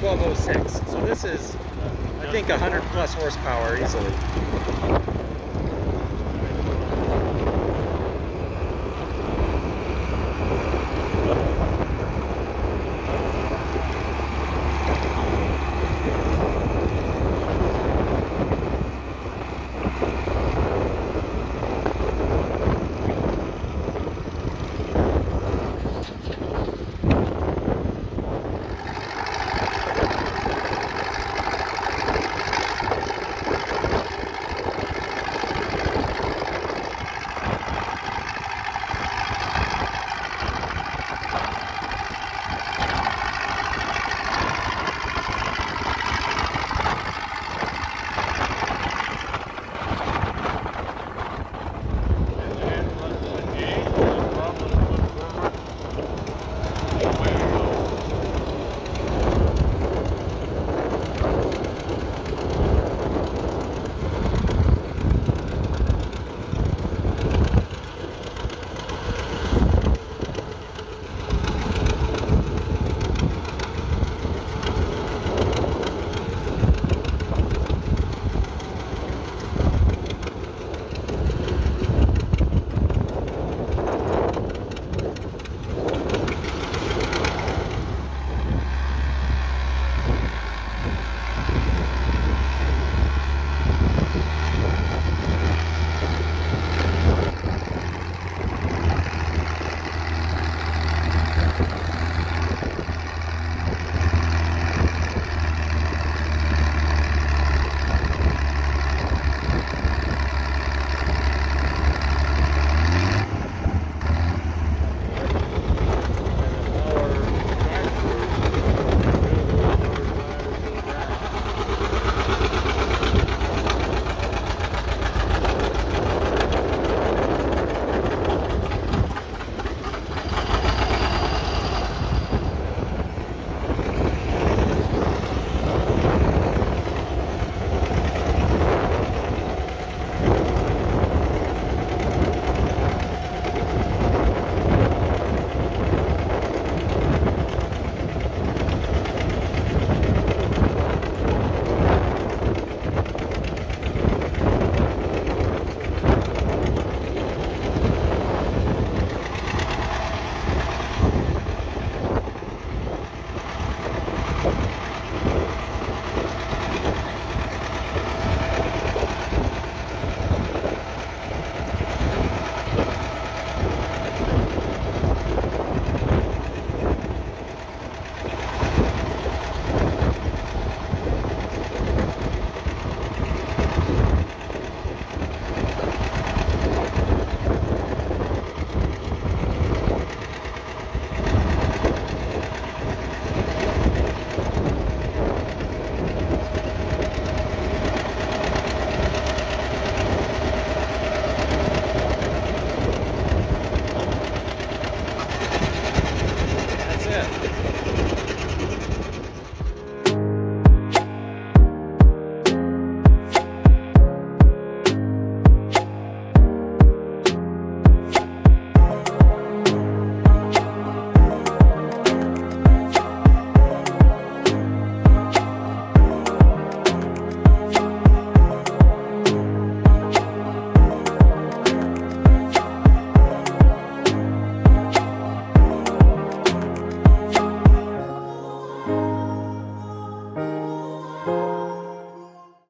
1206. So this is, I think, 100 plus horsepower easily.